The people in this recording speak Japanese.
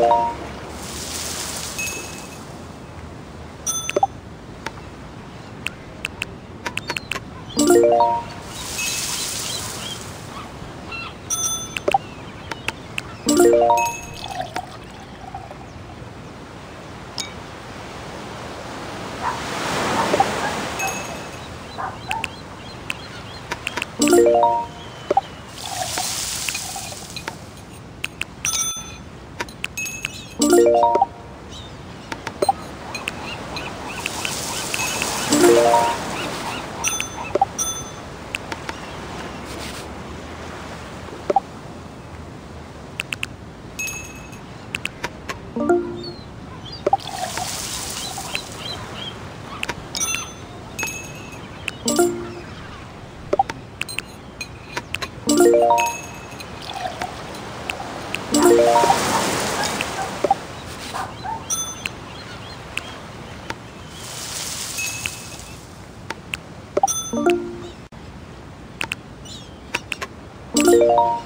you you you